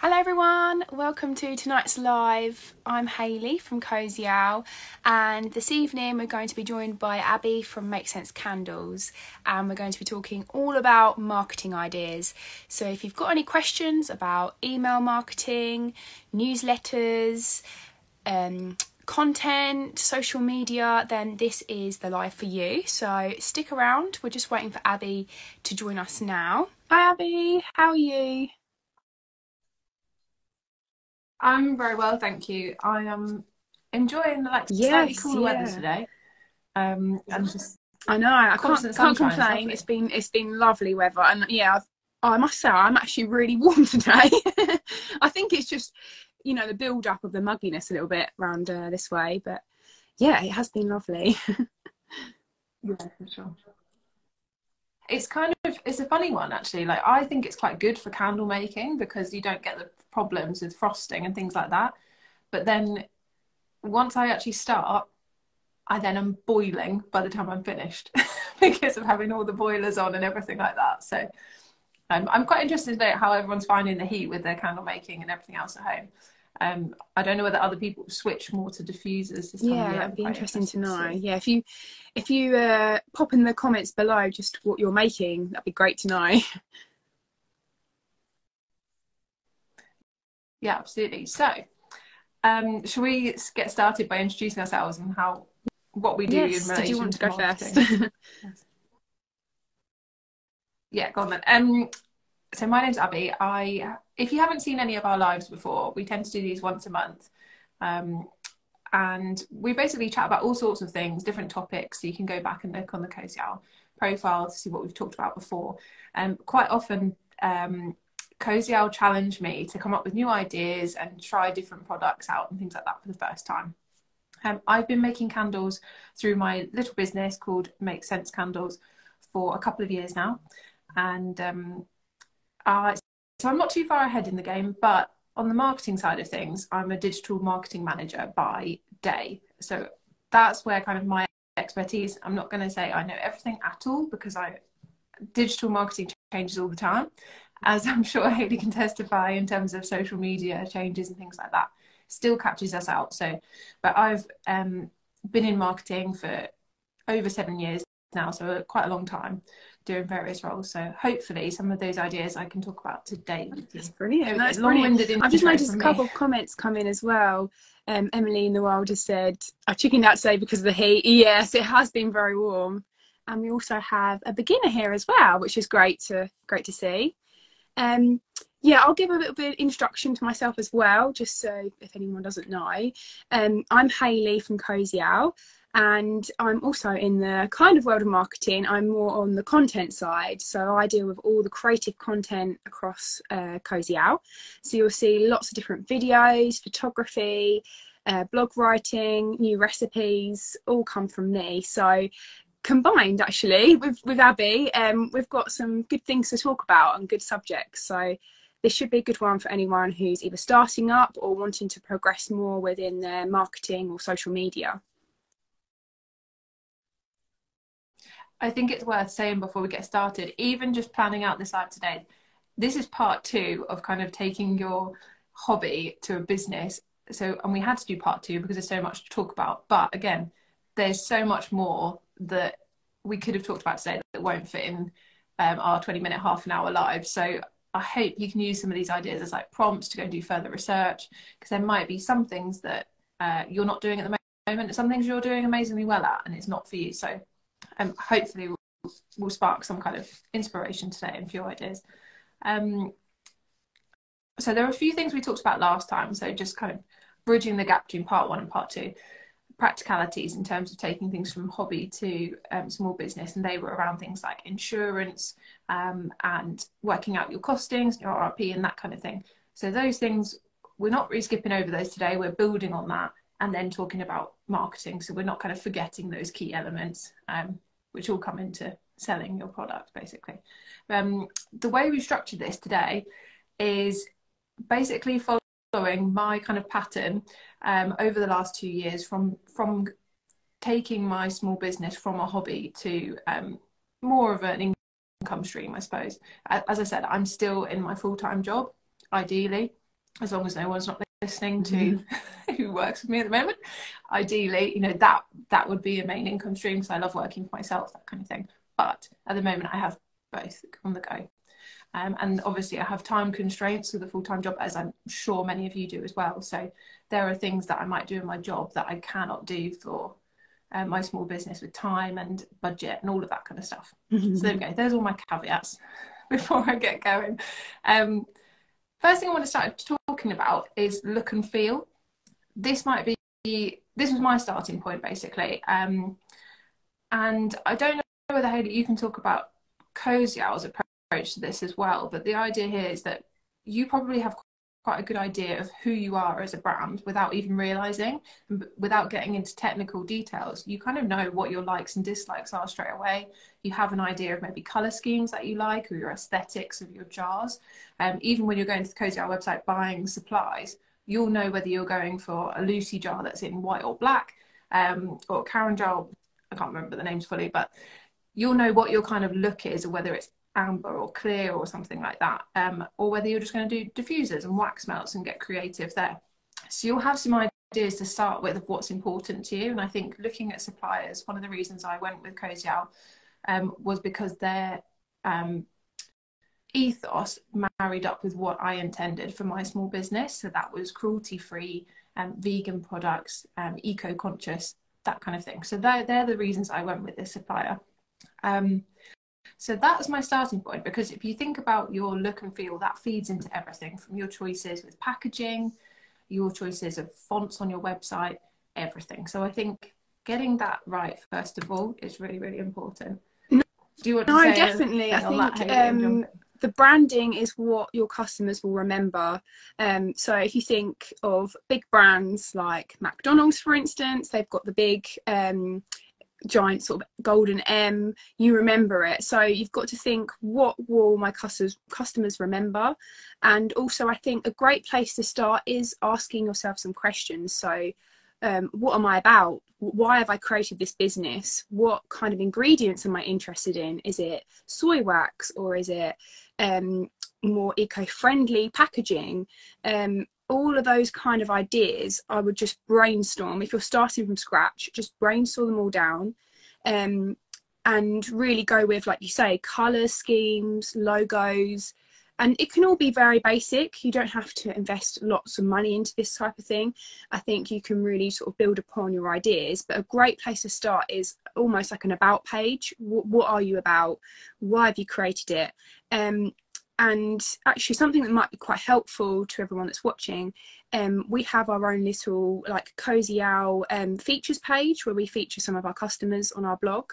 Hello everyone, welcome to tonight's live. I'm Hayley from Cosy Owl and this evening we're going to be joined by Abbey from Makes Scents Candles and we're going to be talking all about marketing ideas. So if you've got any questions about email marketing, newsletters, um, content, social media, then this is the live for you. So stick around, we're just waiting for Abbey to join us now. Hi Abbey, how are you? I'm very well, thank you. I am enjoying the like Yes, slightly cooler yeah. weather today. Um, and just I know. I can't, can't complain. It's been it's been lovely weather, and yeah, I've, I must say I'm actually really warm today. I think it's just you know the build up of the mugginess a little bit round uh, this way, but yeah, it has been lovely. yeah, for sure. It's kind of it's a funny one actually. Like I think it's quite good for candle making because you don't get the problems with frosting and things like that. But then once I actually start, I then am boiling by the time I'm finished because of having all the boilers on and everything like that. So um, I'm quite interested know how everyone's finding the heat with their candle making and everything else at home. Um, I don't know whether other people switch more to diffusers this yeah, year. that'd be quite interesting to know. see. Yeah, if you if you uh, pop in the comments below just what you're making, that'd be great to know. Yeah, absolutely. So, um, shall we get started by introducing ourselves and how what we do yes. in relation Did you want to go marketing? first? Yeah, go on then. Um, so my name's Abbey. I, if you haven't seen any of our lives before, we tend to do these once a month, um, and we basically chat about all sorts of things, different topics. So you can go back and look on the Owl profile to see what we've talked about before. Um, quite often, um, Owl challenge me to come up with new ideas and try different products out and things like that for the first time. Um, I've been making candles through my little business called Makes Scents Candles for a couple of years now and um, I, so I'm not too far ahead in the game. But on the marketing side of things, I'm a digital marketing manager by day. So that's where kind of my expertise. I'm not going to say I know everything at all because I digital marketing changes all the time, as I'm sure Hayley can testify in terms of social media changes and things like that. Still catches us out. So, but I've um, been in marketing for over seven years now, so quite a long time doing various roles. So hopefully some of those ideas I can talk about today. That's brilliant. That's brilliant. I've just noticed a couple me. of comments come in as well. Um, Emily in the world has said, I chickened out today because of the heat. Yes, it has been very warm. And we also have a beginner here as well, which is great to great to see. Um, yeah, I'll give a little bit of introduction to myself as well, just so if anyone doesn't know. Um, I'm Hayley from Cosy Owl, and I'm also in the kind of world of marketing. I'm more on the content side, so I deal with all the creative content across uh, Cosy Owl. So you'll see lots of different videos, photography, uh, blog writing, new recipes, all come from me. So combined actually with with Abbey, um, we've got some good things to talk about and good subjects. So this should be a good one for anyone who's either starting up or wanting to progress more within their marketing or social media. I think it's worth saying before we get started, even just planning out this live today, this is part two of kind of taking your hobby to a business. So, and we had to do part two because there's so much to talk about. But again, there's so much more that we could have talked about today that won't fit in um, our 20 minute, half an hour live. So I hope you can use some of these ideas as like prompts to go and do further research because there might be some things that uh, you're not doing at the moment, some things you're doing amazingly well at, and it's not for you. So um, hopefully we'll, we'll spark some kind of inspiration today and few ideas. Um, so there are a few things we talked about last time. So just kind of bridging the gap between part one and part two. Practicalities in terms of taking things from hobby to um, small business, and they were around things like insurance um, and working out your costings, your RRP, and that kind of thing. So those things we're not really skipping over those today. We're building on that and then talking about marketing. So we're not kind of forgetting those key elements, um, which all come into selling your product basically. Um, the way we've structured this today is basically following my kind of pattern um, over the last two years from from taking my small business from a hobby to um, more of an income stream, I suppose. As I said, I'm still in my full time job, ideally, as long as no one's not listening to mm-hmm. who works with me at the moment. Ideally you know that that would be a main income stream because i love working for myself that kind of thing. But at the moment i have both on the go. Um, and obviously i have time constraints with a full-time job as i'm sure many of you do as well. So there are things that i might do in my job that i cannot do for um, my small business with time and budget and all of that kind of stuff. So there we go. There's all my caveats before i get going. Um, first thing I want to start talking about is look and feel. This might be this was my starting point basically, um, and I don't know whether you can talk about Cosy Owl's approach to this as well. But the idea here is that you probably have quite a good idea of who you are as a brand without even realizing without getting into technical details. You kind of know what your likes and dislikes are straight away. You have an idea of maybe color schemes that you like or your aesthetics of your jars. Um, even when you're going to the cosy owl website buying supplies you'll know whether you're going for a lucy jar that's in white or black um, or karen jar. I can't remember the names fully but you'll know what your kind of look is or whether it's amber or clear or something like that, um, or whether you're just going to do diffusers and wax melts and get creative there. So you'll have some ideas to start with of what's important to you. And I think looking at suppliers, one of the reasons I went with Cosy um, was because their um, ethos married up with what I intended for my small business. So that was cruelty free, um, vegan products, um, eco conscious, that kind of thing. So they're, they're the reasons I went with this supplier. So that's my starting point because if you think about your look and feel, that feeds into everything from your choices with packaging, your choices of fonts on your website, everything. So I think getting that right, first of all, is really, really important. Do you want to no, definitely. I think um, the branding is what your customers will remember. Um, so if you think of big brands like McDonald's, for instance, they've got the big um, giant sort of golden M, you remember it. So you've got to think, what will my customers customers remember? And also, I think a great place to start is asking yourself some questions. So, um, what am I about? Why have I created this business? What kind of ingredients am I interested in? Is it soy wax or is it um, more eco-friendly packaging? Um, all of those kind of ideas, I would just brainstorm. If you're starting from scratch, just brainstorm them all down. Um, and really go with, like you say, colour schemes, logos, and it can all be very basic. You don't have to invest lots of money into this type of thing. I think you can really sort of build upon your ideas. But a great place to start is almost like an about page. What, what are you about? Why have you created it? Um, and actually something that might be quite helpful to everyone that's watching um, we have our own little like cosy owl um, features page where we feature some of our customers on our blog.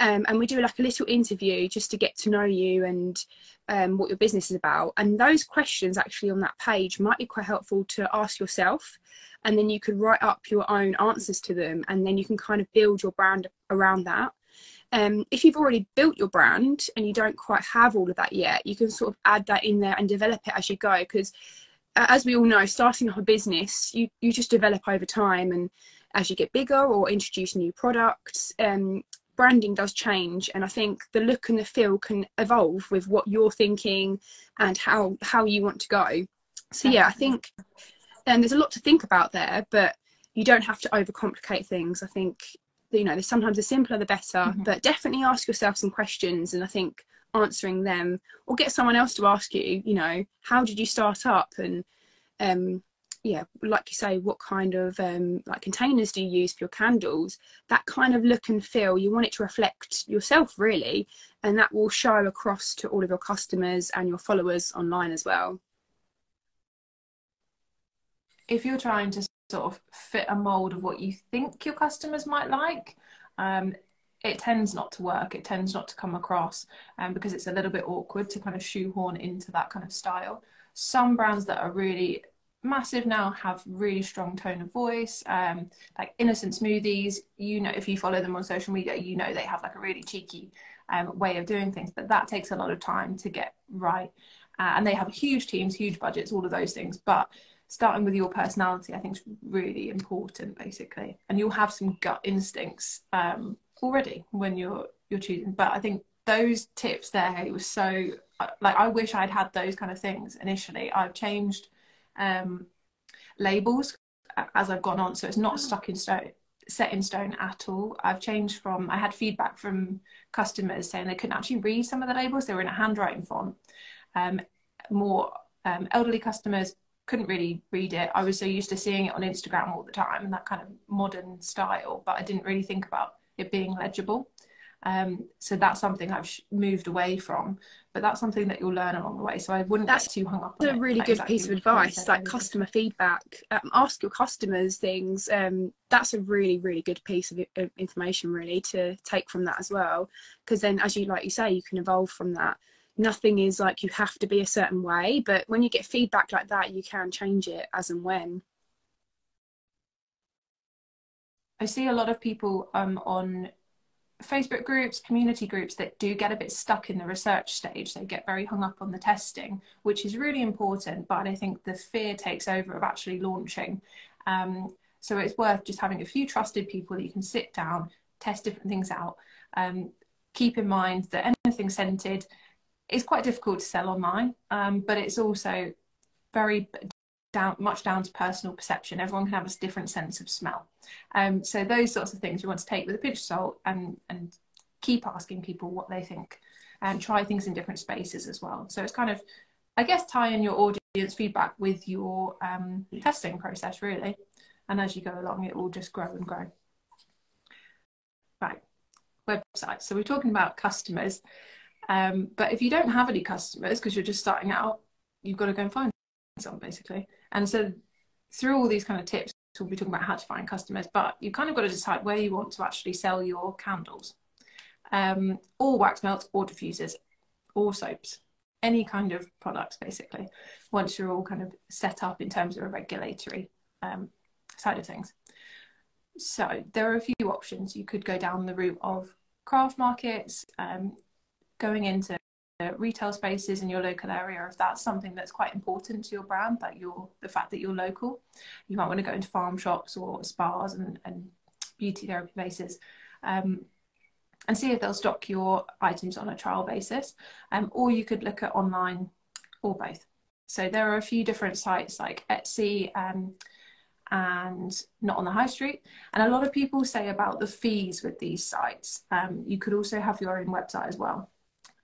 Um, and we do like a little interview just to get to know you and um, what your business is about. And those questions actually on that page might be quite helpful to ask yourself. And then you could write up your own answers to them. And then you can kind of build your brand around that um, if you've already built your brand and you don't quite have all of that yet, you can sort of add that in there and develop it as you go. Because as we all know, starting up a business, you, you just develop over time. And as you get bigger or introduce new products, um, branding does change. And I think the look and the feel can evolve with what you're thinking and how, how you want to go. So, yeah, I think um, there's a lot to think about there, but you don't have to overcomplicate things. I think you know sometimes the simpler the better mm-hmm. but definitely ask yourself some questions and i think answering them or get someone else to ask you you know how did you start up? And um yeah like you say what kind of um like containers do you use for your candles? That kind of look and feel you want it to reflect yourself really and that will show across to all of your customers and your followers online as well. If you're trying to sort of fit a mold of what you think your customers might like, um, it tends not to work. It tends not to come across um, because it's a little bit awkward to kind of shoehorn into that kind of style. Some brands that are really massive now have really strong tone of voice um, like innocent smoothies you know if you follow them on social media you know they have like a really cheeky um, way of doing things but that takes a lot of time to get right uh, and they have huge teams huge budgets all of those things but starting with your personality, I think is really important, basically. And you'll have some gut instincts um, already when you're you're choosing. But I think those tips there it was so like I wish I'd had those kind of things initially. I've changed um, labels as I've gone on, so it's not stuck in stone set in stone at all. I've changed from I had feedback from customers saying they couldn't actually read some of the labels; they were in a handwriting font. Um, more um, elderly customers couldn't really read it. I was so used to seeing it on Instagram all the time and that kind of modern style, but I didn't really think about it being legible. Um, so that's something I've moved away from, but that's something that you'll learn along the way. So I wouldn't that's get too hung up. on a really good exactly piece of advice, like customer feedback. Um, ask your customers things. Um, that's a really really good piece of, of information really to take from that as well, because then as you like you say, you can evolve from that nothing is like you have to be a certain way but when you get feedback like that you can change it as and when. I see a lot of people um, on facebook groups community groups that do get a bit stuck in the research stage. They get very hung up on the testing which is really important but i think the fear takes over of actually launching. Um, so it's worth just having a few trusted people that you can sit down test different things out. Um, keep in mind that anything scented it's quite difficult to sell online, um, but it's also very down, much down to personal perception. Everyone can have a different sense of smell. Um, so those sorts of things you want to take with a pinch of salt and, and keep asking people what they think and try things in different spaces as well. So it's kind of, I guess, tie in your audience feedback with your um, testing process really. And as you go along, it will just grow and grow. Right, websites. So we're talking about customers. Um, but if you don't have any customers because you're just starting out, you've got to go and find some basically. And so through all these kind of tips, we'll be talking about how to find customers, but you've kind of got to decide where you want to actually sell your candles, um, or wax melts, or diffusers, or soaps, any kind of products basically. Once you're all kind of set up in terms of a regulatory um, side of things. So there are a few options. You could go down the route of craft markets, um, going into retail spaces in your local area if that's something that's quite important to your brand like your the fact that you're local you might want to go into farm shops or spas and, and beauty therapy places um, and see if they'll stock your items on a trial basis. Um, or you could look at online or both. So there are a few different sites like etsy um, and not on the high street. And a lot of people say about the fees with these sites. Um, you could also have your own website as well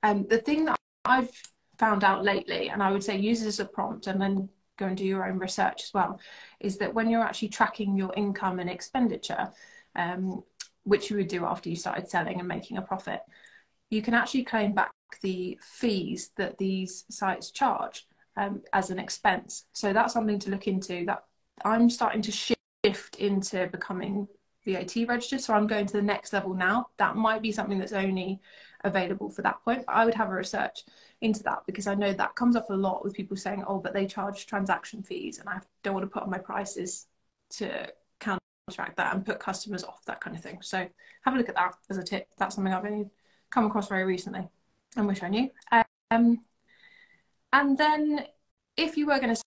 um, the thing that I've found out lately, and I would say use it as a prompt and then go and do your own research as well, is that when you're actually tracking your income and expenditure, um, which you would do after you started selling and making a profit, you can actually claim back the fees that these sites charge um, as an expense. So that's something to look into. That I'm starting to shift into becoming VAT registered. So I'm going to the next level now. That might be something that's only available for that point. But I would have a research into that because I know that comes up a lot with people saying, oh, but they charge transaction fees and I don't want to put on my prices to counteract that and put customers off, that kind of thing. So have a look at that as a tip. That's something I've only come across very recently and wish I knew. Um, and then if you were going to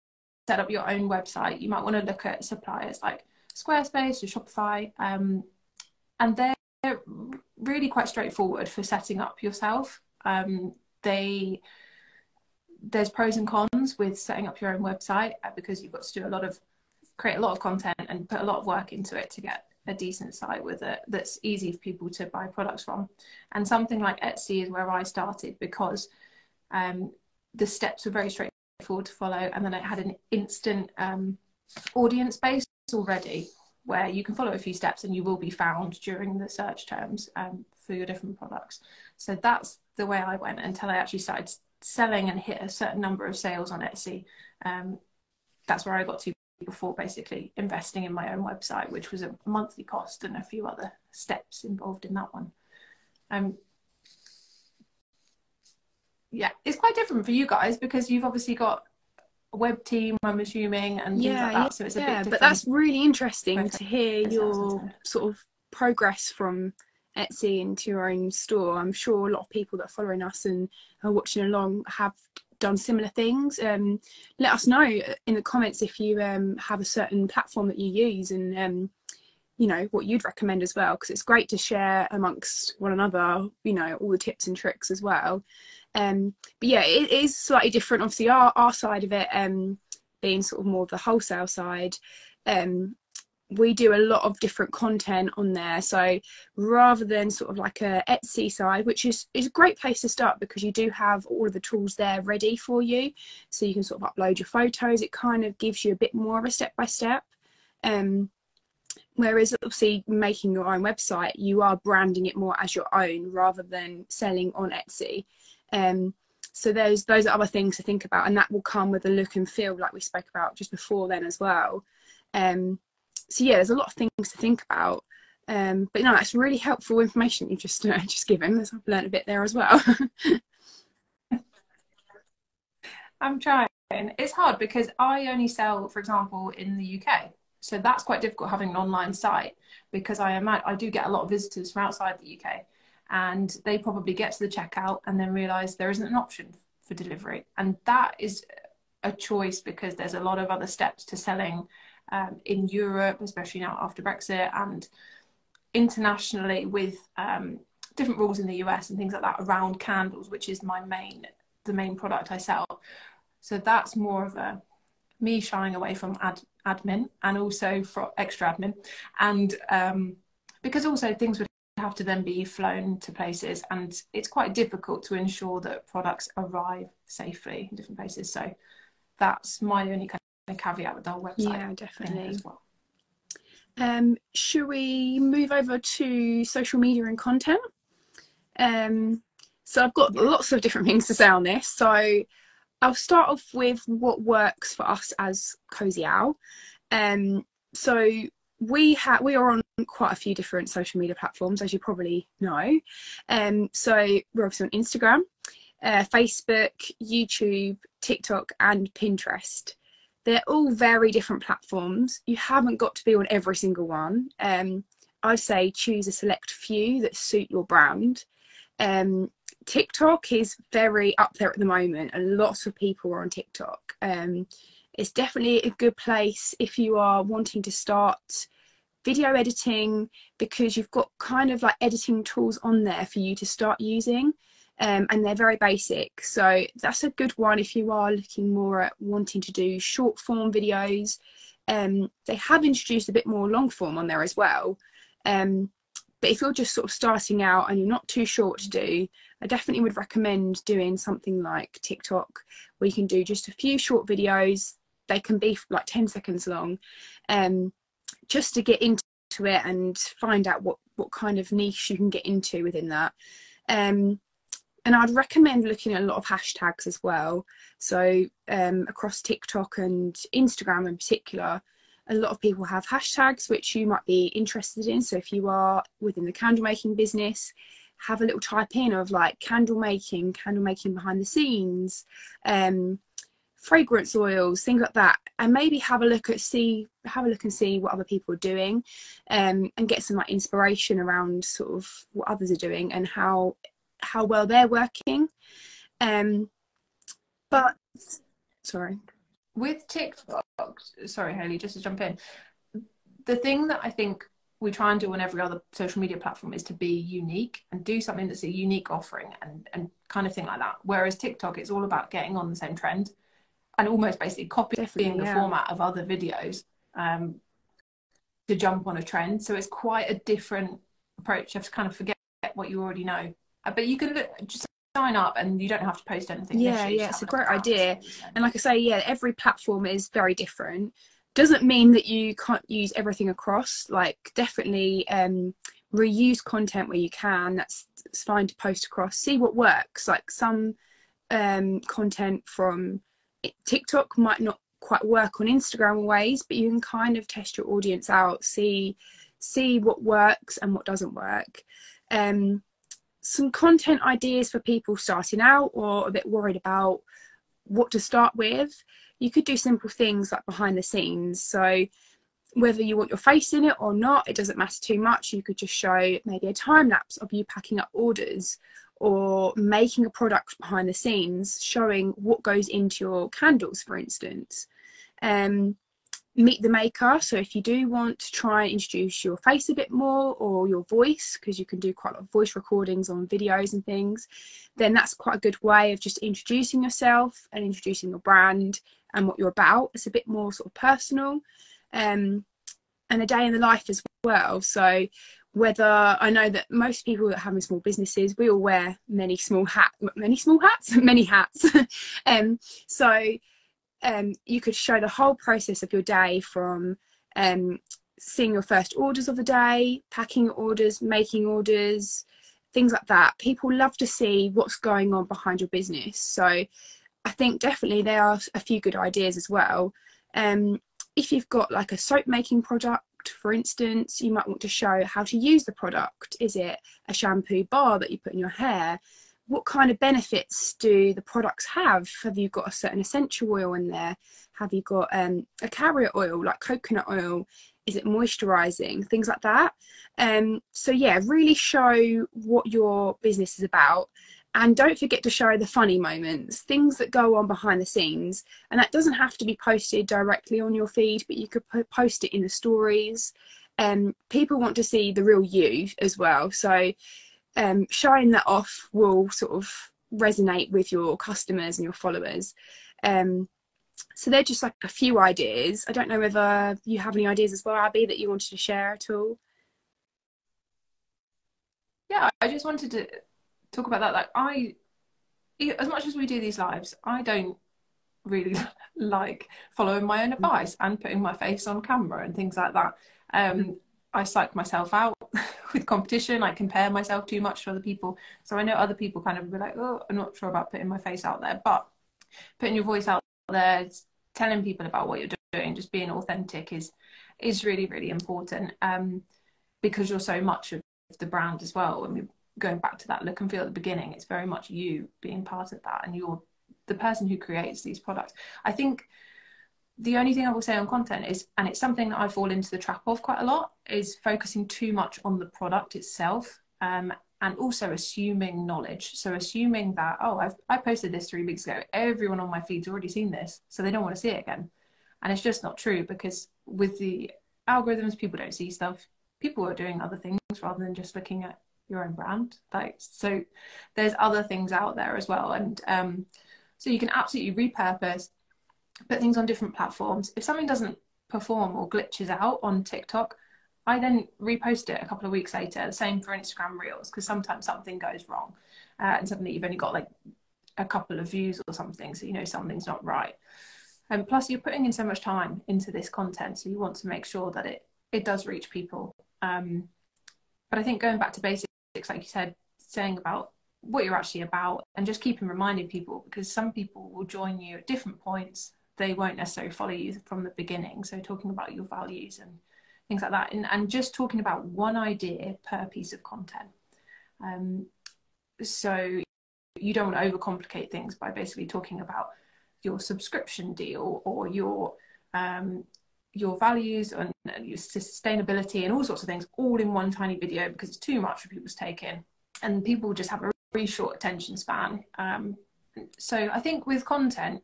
set up your own website, you might want to look at suppliers like Squarespace or Shopify. Um, and they're really quite straightforward for setting up yourself. Um, they there's pros and cons with setting up your own website uh, because you've got to do a lot of create a lot of content and put a lot of work into it to get a decent site with it that's easy for people to buy products from. And something like Etsy is where I started because um, the steps were very straightforward to follow, and then it had an instant um, audience base already where you can follow a few steps and you will be found during the search terms um, for your different products. So that's the way I went until I actually started selling and hit a certain number of sales on Etsy. Um, that's where I got to before basically investing in my own website, which was a monthly cost and a few other steps involved in that one. Um, yeah, it's quite different for you guys because you've obviously got web team, I'm assuming, and yeah, like that. So it's a yeah, but that's really interesting to hear your sort of progress from Etsy into your own store. I'm sure a lot of people that are following us and are watching along have done similar things. Um, let us know in the comments if you um, have a certain platform that you use and um, you know what you'd recommend as well because it's great to share amongst one another you know all the tips and tricks as well um, but yeah, it is slightly different. Obviously, our, our side of it, um, being sort of more of the wholesale side, um, we do a lot of different content on there. So rather than sort of like a Etsy side, which is, is a great place to start because you do have all of the tools there ready for you. So you can sort of upload your photos. It kind of gives you a bit more of a step by step. Um, whereas obviously making your own website, you are branding it more as your own rather than selling on Etsy. Um, so those those are other things to think about, and that will come with a look and feel like we spoke about just before then as well. Um, so yeah, there's a lot of things to think about. Um, but no, that's really helpful information you've just uh, just given. I've learned a bit there as well. I'm trying. It's hard because I only sell, for example, in the UK. So that's quite difficult having an online site because I am I do get a lot of visitors from outside the UK and they probably get to the checkout and then realize there isn't an option for delivery. And that is a choice because there's a lot of other steps to selling um, in Europe, especially now after Brexit, and internationally with um, different rules in the US and things like that around candles, which is my main the main product I sell. So that's more of a me shying away from ad, admin and also for extra admin, and um, because also things would have to then be flown to places, and it's quite difficult to ensure that products arrive safely in different places. So that's my only kind a caveat with our website. Yeah, definitely. As well. Um, should we move over to social media and content? Um, so I've got lots of different things to say on this. So I'll start off with what works for us as Cosy Owl. Um, so we have we are on quite a few different social media platforms, as you probably know. Um, so we're obviously on Instagram, uh, Facebook, YouTube, TikTok, and Pinterest they're all very different platforms. You haven't got to be on every single one. Um, I'd say choose a select few that suit your brand. Um, TikTok is very up there at the moment, and lots of people are on TikTok. Um, it's definitely a good place if you are wanting to start video editing because you've got kind of like editing tools on there for you to start using um, and they're very basic. So that's a good one if you are looking more at wanting to do short form videos. Um, they have introduced a bit more long form on there as well. Um, but if you're just sort of starting out and you're not too sure what to do, I definitely would recommend doing something like TikTok where you can do just a few short videos. They can be like 10 seconds long, um, just to get into it and find out what, what kind of niche you can get into within that. Um, and I'd recommend looking at a lot of hashtags as well. So um, across TikTok and Instagram in particular, a lot of people have hashtags which you might be interested in. So if you are within the candle making business, have a little type in of like candle making, candle making behind the scenes, um, fragrance oils, things like that, and maybe have a look at see have a look and see what other people are doing, um, and get some like inspiration around sort of what others are doing and how how well they're working. Um, but sorry. With TikTok, sorry, Hayley, just to jump in, the thing that I think we try and do on every other social media platform is to be unique and do something that's a unique offering and, and kind of thing like that. Whereas TikTok, it's all about getting on the same trend and almost basically copying Definitely, the yeah. format of other videos um, to jump on a trend. So it's quite a different approach. You have to kind of forget what you already know uh, but you can just sign up and you don't have to post anything. Yeah, yeah, it's a great idea. And like I say, yeah, every platform is very different. Doesn't mean that you can't use everything across. Like definitely um, reuse content where you can. That's fine to post across. See what works. Like some um, content from TikTok might not quite work on Instagram ways, but you can kind of test your audience out, see see what works and what doesn't work. Um, some content ideas for people starting out or a bit worried about what to start with. You could do simple things like behind the scenes. So whether you want your face in it or not, it doesn't matter too much. You could just show maybe a time lapse of you packing up orders or making a product behind the scenes, showing what goes into your candles, for instance. Um, meet the maker. So if you do want to try and introduce your face a bit more or your voice, because you can do quite a lot of voice recordings on videos and things, then that's quite a good way of just introducing yourself and introducing your brand and what you're about. It's a bit more sort of personal. Um, and a day in the life as well. So whether I know that most people that have small businesses, we all wear many small hats, many small hats, many hats. um, so um, you could show the whole process of your day from um, seeing your first orders of the day, packing orders, making orders, things like that. People love to see what's going on behind your business. So I think definitely there are a few good ideas as well. Um, if you've got like a soap making product, for instance, you might want to show how to use the product. Is it a shampoo bar that you put in your hair? what kind of benefits do the products have? Have you got a certain essential oil in there? Have you got um, a carrier oil like coconut oil? Is it moisturizing? Things like that. Um, so, yeah, really show what your business is about. And don't forget to show the funny moments, things that go on behind the scenes. And that doesn't have to be posted directly on your feed, but you could post it in the stories. Um, people want to see the real you as well. So, um, showing that off will sort of resonate with your customers and your followers. Um, so they're just like a few ideas. I don't know whether you have any ideas as well, Abbey, that you wanted to share at all. Yeah, I just wanted to talk about that. Like I, as much as we do these lives, I don't really like following my own mm. advice and putting my face on camera and things like that. Um, I psych myself out with competition. I compare myself too much to other people. So I know other people kind of be like, oh, I'm not sure about putting my face out there. But putting your voice out there, telling people about what you're doing, just being authentic is is really, really important. Um, because you're so much of the brand as well. When we're going back to that look and feel at the beginning, it's very much you being part of that and you're the person who creates these products. I think the only thing I will say on content is, and it's something that I fall into the trap of quite a lot, is focusing too much on the product itself um, and also assuming knowledge. So assuming that, oh, I've, I posted this three weeks ago, everyone on my feed's already seen this, so they don't want to see it again. And it's just not true because with the algorithms, people don't see stuff. People are doing other things rather than just looking at your own brand. Like so, there's other things out there as well, and um, so you can absolutely repurpose put things on different platforms. If something doesn't perform or glitches out on TikTok, I then repost it a couple of weeks later. The same for Instagram Reels, because sometimes something goes wrong uh, and suddenly you've only got like a couple of views or something, so you know something's not right. And plus, you're putting in so much time into this content, so you want to make sure that it it does reach people. Um, but I think going back to basics, like you said, saying about what you're actually about, and just keeping reminding people, because some people will join you at different points they won't necessarily follow you from the beginning. So talking about your values and things like that, and, and just talking about one idea per piece of content. Um, so you don't want to overcomplicate things by basically talking about your subscription deal or your um, your values and your sustainability and all sorts of things all in one tiny video because it's too much for people to take in and people just have a really short attention span um, so i think with content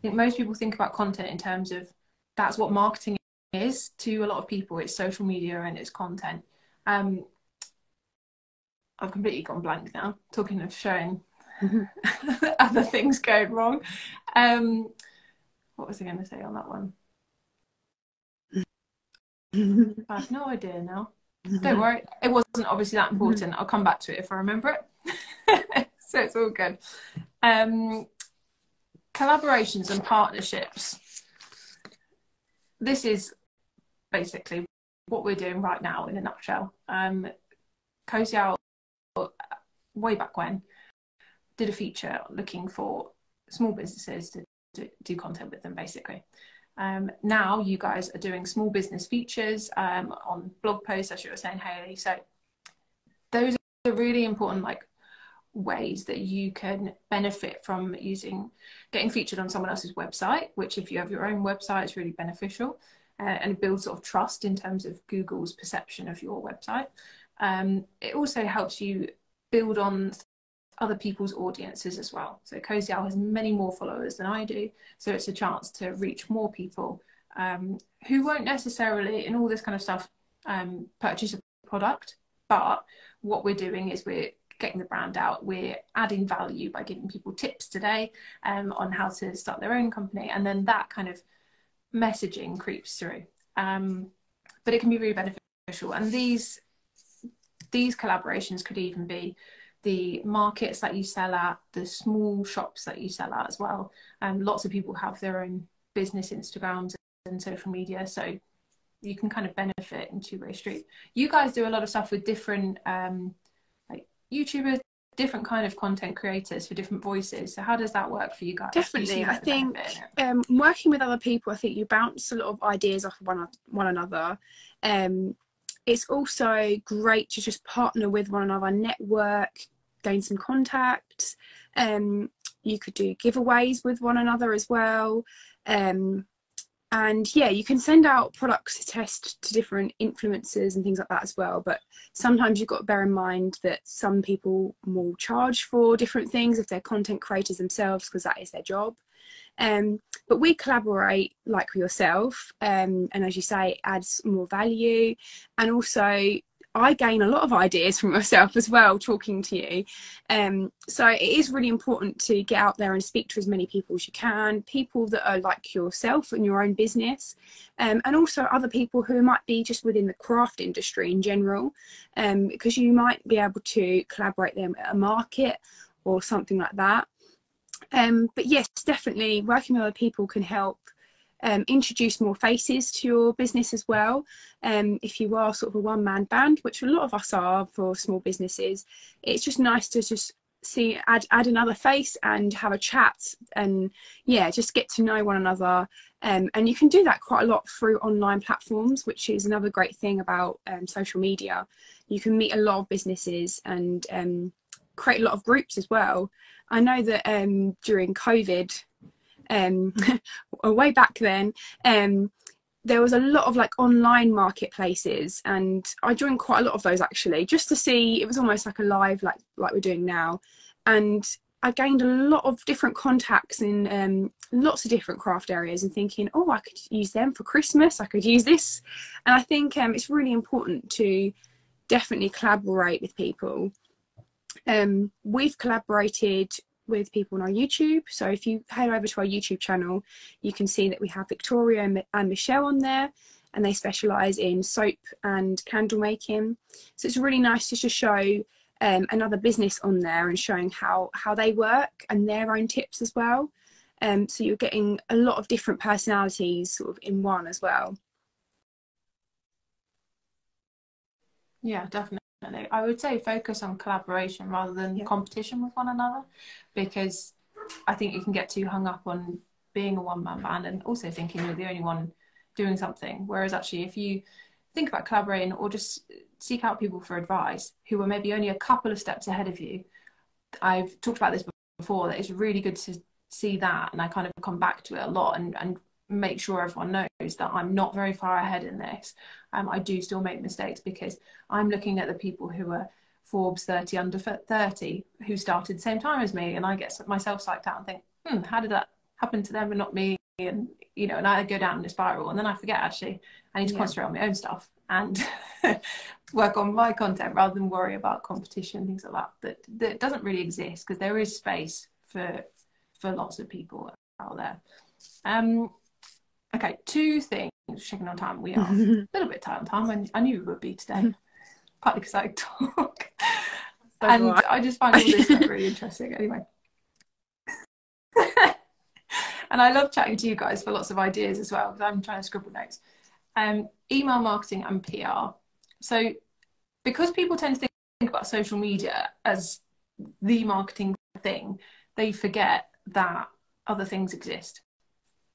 I think most people think about content in terms of that's what marketing is to a lot of people. It's social media and it's content. Um, I've completely gone blank now. Talking of showing other things going wrong. Um, what was I going to say on that one? I have no idea now. Don't worry, it wasn't obviously that important. I'll come back to it if I remember it. so it's all good. Um, collaborations and partnerships. This is basically what we're doing right now in a nutshell. Um, Cosy Owl, way back when, did a feature looking for small businesses to, to do content with them, basically. Um, now you guys are doing small business features um, on blog posts, as you were saying, Hayley. So those are really important, like ways that you can benefit from using getting featured on someone else's website which if you have your own website is really beneficial uh, and builds sort of trust in terms of google's perception of your website um, it also helps you build on other people's audiences as well so cosy owl has many more followers than i do so it's a chance to reach more people um, who won't necessarily, in all this kind of stuff, um, purchase a product. But what we're doing is we're getting the brand out. We're adding value by giving people tips today um, on how to start their own company, and then that kind of messaging creeps through. Um, but it can be really beneficial, and these these collaborations could even be the markets that you sell at, the small shops that you sell at as well. Um, lots of people have their own business Instagrams and social media, so you can kind of benefit in two-way street. You guys do a lot of stuff with different um, like YouTubers, different kind of content creators for different voices. So how does that work for you guys? Definitely, I think um, working with other people, I think you bounce a lot of ideas off one one another. Um, it's also great to just partner with one another, network, gain some contacts. Um, you could do giveaways with one another as well. Um, and yeah, you can send out products to test to different influencers and things like that as well. But sometimes you've got to bear in mind that some people will charge for different things if they're content creators themselves because that is their job. Um, but we collaborate like yourself, um, and as you say, it adds more value. And also, I gain a lot of ideas from myself as well talking to you. Um, so it is really important to get out there and speak to as many people as you can, people that are like yourself and your own business, um, and also other people who might be just within the craft industry in general, um, because you might be able to collaborate them at a market or something like that. Um, but yes, definitely working with other people can help um, introduce more faces to your business as well. Um, if you are sort of a one man band, which a lot of us are for small businesses, it's just nice to just see add add another face and have a chat and yeah just get to know one another um, and you can do that quite a lot through online platforms which is another great thing about um, social media you can meet a lot of businesses and um, create a lot of groups as well i know that um, during covid um, way back then, um, there was a lot of like online marketplaces, and I joined quite a lot of those actually, just to see. It was almost like a live, like like we're doing now, and I gained a lot of different contacts in um, lots of different craft areas and thinking, oh, I could use them for Christmas. I could use this, and I think um, it's really important to definitely collaborate with people. Um, we've collaborated with people on our YouTube. So if you head over to our YouTube channel, you can see that we have Victoria and Michelle on there and they specialise in soap and candle making. So it's really nice to just show um, another business on there and showing how, how they work and their own tips as well. Um, so you're getting a lot of different personalities sort of in one as well. Yeah, definitely. I would say focus on collaboration rather than yeah. competition with one another because I think you can get too hung up on being a one man band and also thinking you're the only one doing something. Whereas actually, if you think about collaborating or just seek out people for advice who are maybe only a couple of steps ahead of you, I've talked about this before that it's really good to see that and I kind of come back to it a lot and, and make sure everyone knows that I'm not very far ahead in this. Um, I do still make mistakes because I'm looking at the people who are Forbes 30 under 30 who started the same time as me, and I get myself psyched out and think, hmm, how did that happen to them and not me? And you know, and I go down in a spiral, and then I forget actually I need to yeah. concentrate on my own stuff and work on my content rather than worry about competition things like that. That that doesn't really exist because there is space for for lots of people out there. Um, Okay, two things. Checking on time. We are a little bit tight on time. I, knew we would be today, partly because I talk. So and I. I just find all this stuff really interesting. Anyway. and I love chatting to you guys for lots of ideas as well because I'm trying to scribble notes. Um, email marketing and PR. So, because people tend to think about social media as the marketing thing, they forget that other things exist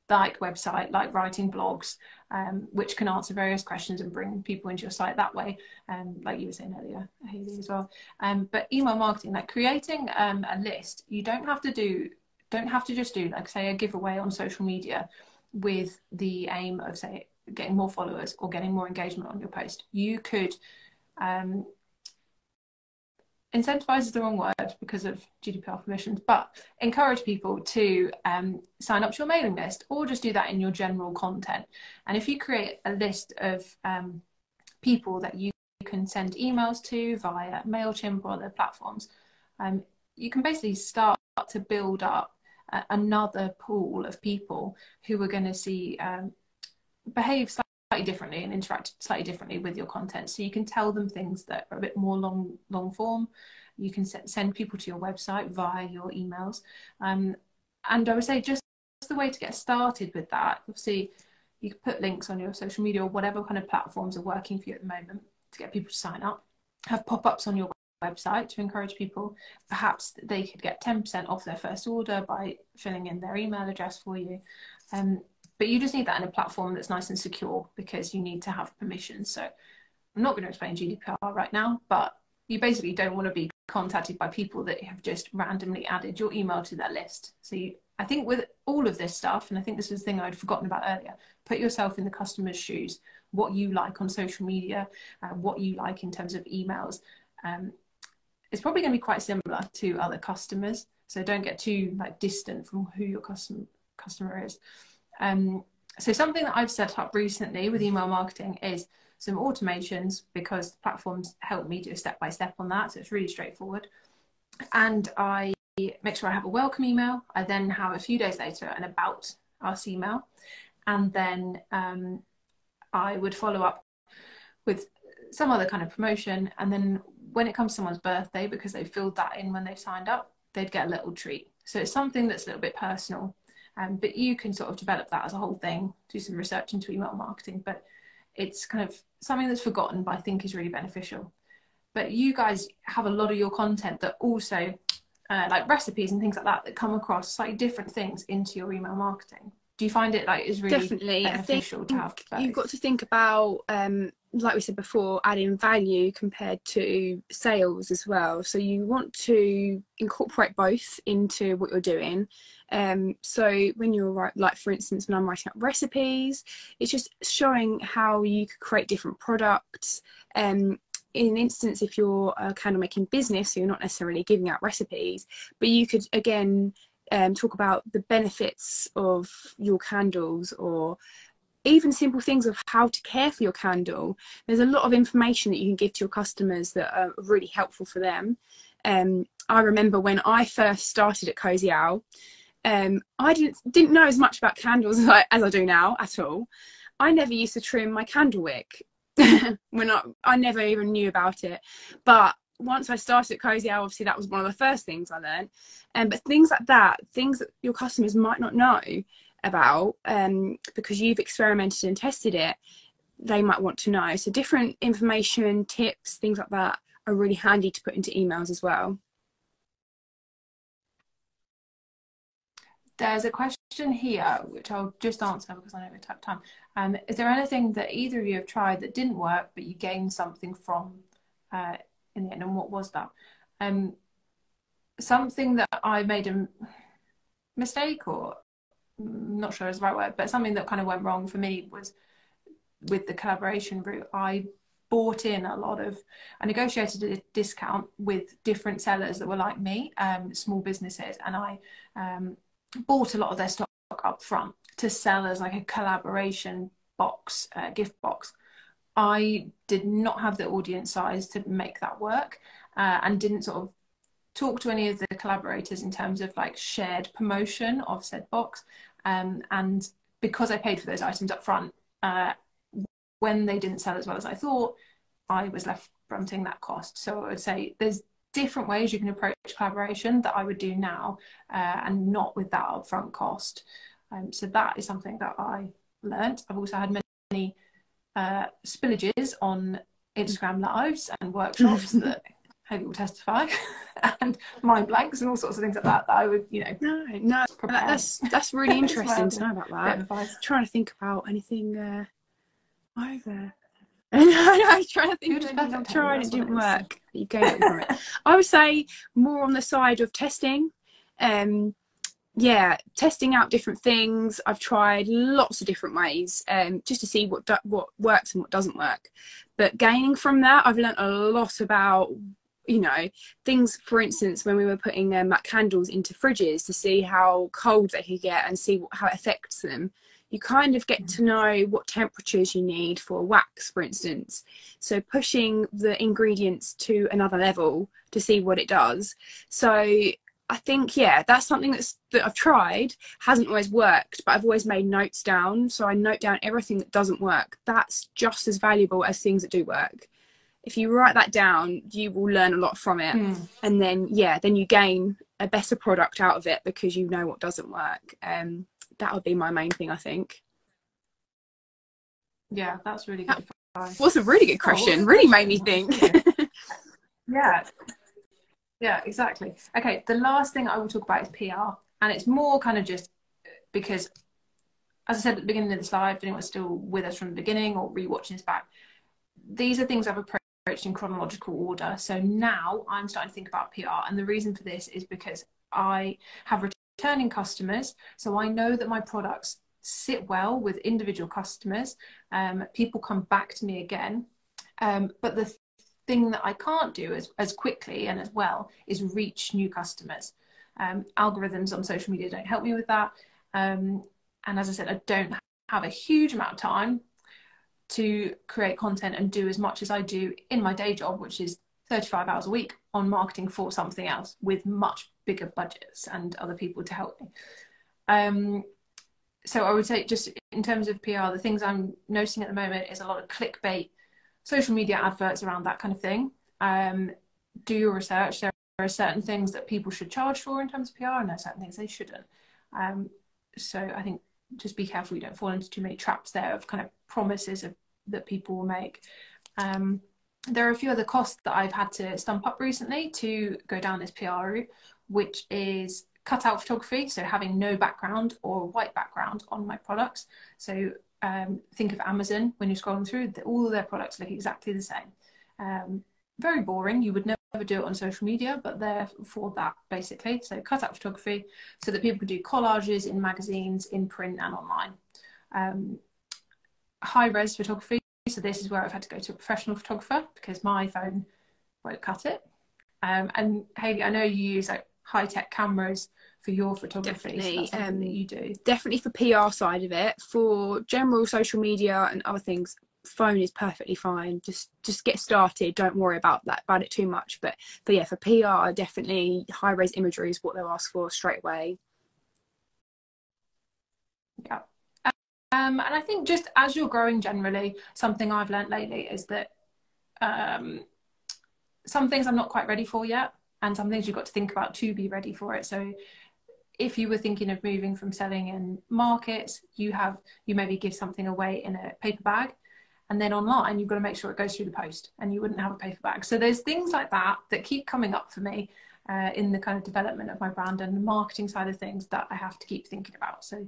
like website, like writing blogs, um, which can answer various questions and bring people into your site that way, um, like you were saying earlier, Hayley as well. Um, but email marketing, like creating um, a list, you don't have to do, don't have to just do like say a giveaway on social media with the aim of say getting more followers or getting more engagement on your post. You could um, incentivize is the wrong word because of GDPR permissions, but encourage people to um, sign up to your mailing list or just do that in your general content. And if you create a list of um, people that you can send emails to via MailChimp or other platforms, um, you can basically start to build up another pool of people who are going to see um, behave slightly differently and interact slightly differently with your content. So you can tell them things that are a bit more long long form. You can send people to your website via your emails. Um, and I would say just the way to get started with that. Obviously, you can put links on your social media or whatever kind of platforms are working for you at the moment to get people to sign up. Have pop-ups on your website to encourage people. Perhaps they could get 10% off their first order by filling in their email address for you. Um, but you just need that in a platform that's nice and secure because you need to have permission. So I'm not going to explain GDPR right now, but you basically don't want to be contacted by people that have just randomly added your email to their list. So you, I think with all of this stuff, and I think this is the thing I'd forgotten about earlier, put yourself in the customer's shoes, what you like on social media, uh, what you like in terms of emails. Um, it's probably going to be quite similar to other customers. So don't get too like distant from who your customer customer is. Um, so something that I've set up recently with email marketing is some automations because the platforms help me do a step by step on that. So it's really straightforward. And I make sure I have a welcome email. I then have a few days later an about us email. And then um, I would follow up with some other kind of promotion. And then when it comes to someone's birthday, because they filled that in when they signed up, they'd get a little treat. So it's something that's a little bit personal. Um, but you can sort of develop that as a whole thing, do some research into email marketing. But it's kind of something that's forgotten, but I think is really beneficial. But you guys have a lot of your content that also, uh, like recipes and things like that, that come across slightly different things into your email marketing. Do you find it like is really definitely beneficial I think to have? Both? You've got to think about um, like we said before, adding value compared to sales as well. So you want to incorporate both into what you're doing. Um, so when you're right, like for instance, when I'm writing up recipes, it's just showing how you could create different products. Um, in an instance, if you're a candle making business, so you're not necessarily giving out recipes, but you could again um, talk about the benefits of your candles or even simple things of how to care for your candle. There's a lot of information that you can give to your customers that are really helpful for them. Um, I remember when I first started at Cosy Owl, um, I didn't didn't know as much about candles as I, as I do now at all. I never used to trim my candle wick when I, I never even knew about it. But once I started at Cosy Owl, obviously that was one of the first things I learned. Um, but things like that, things that your customers might not know, about um, because you've experimented and tested it they might want to know. So different information tips things like that are really handy to put into emails as well. There's a question here which i'll just answer because i know we have time. Um, is there anything that either of you have tried that didn't work but you gained something from uh, in the end and what was that um, something that i made a mistake or not sure is the right word, but something that kind of went wrong for me was with the collaboration route. I bought in a lot of, I negotiated a discount with different sellers that were like me, um, small businesses, and I um, bought a lot of their stock up front to sell as like a collaboration box, uh, gift box. I did not have the audience size to make that work uh, and didn't sort of talk to any of the collaborators in terms of like shared promotion of said box. Um, and because I paid for those items up front, uh, when they didn't sell as well as I thought, I was left fronting that cost. So I would say there's different ways you can approach collaboration that I would do now uh, and not with that upfront cost. Um, so that is something that I learned. I've also had many uh, spillages on Instagram lives and workshops that Hayley will testify, and mind blanks and all sorts of things like that. That I would, you know, no, no, prepare. that's that's really interesting to know about that. Trying to think about anything uh, over. I was trying to think of anything. I'm trying. It didn't work. You gave from it. I would say more on the side of testing. Um, yeah, testing out different things. I've tried lots of different ways um, just to see what what works and what doesn't work. But gaining from that, I've learned a lot about you know things for instance when we were putting um, candles into fridges to see how cold they could get and see how it affects them you kind of get to know what temperatures you need for wax for instance so pushing the ingredients to another level to see what it does so i think yeah that's something that's that i've tried hasn't always worked but i've always made notes down. So i note down everything that doesn't work. That's just as valuable as things that do work. If you write that down you will learn a lot from it. Mm. and then yeah then you gain a better product out of it because you know what doesn't work. Um that would be my main thing i think. Yeah, that's really good advice. was a really good question. well, really made me think. Yeah. Yeah, exactly. Okay, the last thing I will talk about is PR. And it's more kind of just because, as I said at the beginning of the slide, if anyone's still with us from the beginning or rewatching this back, these are things I've approached in chronological order. So now I'm starting to think about PR. And the reason for this is because I have returning customers. So I know that my products sit well with individual customers. Um, people come back to me again. Um, but the thing that I can't do as, as quickly and as well is reach new customers. Um, algorithms on social media don't help me with that. Um, and as I said, I don't have a huge amount of time to create content and do as much as I do in my day job, which is 35 hours a week on marketing for something else with much bigger budgets and other people to help me. Um, so I would say just in terms of PR, the things I'm noticing at the moment is a lot of clickbait social media adverts around that kind of thing. Um, do your research. There are certain things that people should charge for in terms of PR, and there are certain things they shouldn't. Um, so I think just be careful you don't fall into too many traps there of kind of promises of, that people will make. Um, there are a few other costs that I've had to stump up recently to go down this PR route, which is cutout photography, so having no background or white background on my products. So um, think of Amazon when you're scrolling through, all of their products look exactly the same. Um, very boring. You would never do it on social media, but they're for that basically. So cutout photography, so that people can do collages in magazines, in print, and online. Um, high res photography. So this is where I've had to go to a professional photographer because my phone won't cut it. Um, and Hayley, I know you use like high tech cameras for your photography. So Definitely, that's um, that you do. definitely for PR side of it. For general social media and other things, phone is perfectly fine. Just just get started. Don't worry about that about it too much. But but yeah, for PR, definitely high res imagery is what they'll ask for straight away. Yeah. Um, and I think just as you're growing generally, something I've learned lately is that um, some things I'm not quite ready for yet, and some things you've got to think about to be ready for it. So if you were thinking of moving from selling in markets, you have you maybe give something away in a paper bag, and then online you've got to make sure it goes through the post, and you wouldn't have a paper bag. So there's things like that that keep coming up for me uh, in the kind of development of my brand and the marketing side of things that I have to keep thinking about. So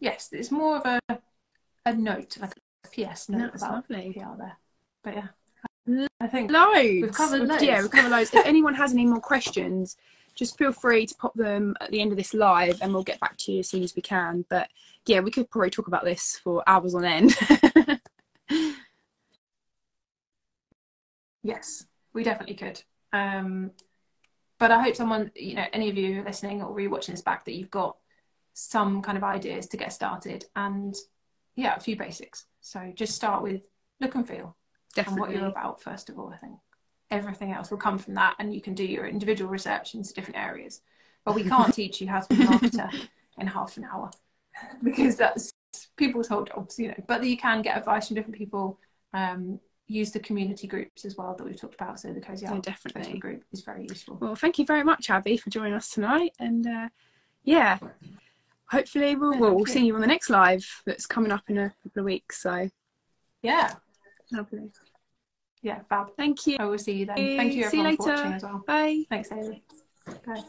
yes, it's more of a a note, like a PS note That's about lovely. PR there. But yeah, I think Loads. covered Yeah, we've covered loads. if anyone has any more questions, just feel free to pop them at the end of this live, and we'll get back to you as soon as we can. But yeah, we could probably talk about this for hours on end. Yes, we definitely could. Um, but I hope someone, you know, any of you listening or rewatching this back, that you've got some kind of ideas to get started and yeah, a few basics. So just start with look and feel and what you're about first of all. I think everything else will come from that, and you can do your individual research into different areas. But we can't teach you how to be a marketer in half an hour because that's people's whole jobs, you know. But you can get advice from different people. Um, use the community groups as well that we've talked about. So the Cosy Yeah, definitely. Facebook group is very useful. Well, thank you very much, Abbey, for joining us tonight. And uh, yeah, hopefully we'll, Yeah, we'll see you on the next live that's coming up in a couple of weeks. So Yeah, lovely. Yeah, fab. Thank you. I will see you then. Thank you See you everyone for later. watching as well. Bye. Thanks, Hayley. Bye.